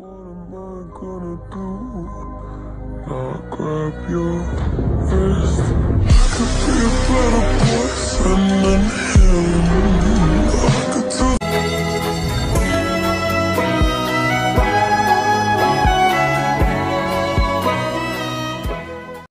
What am I gonna do? I'll grab your wrist. I could be a better.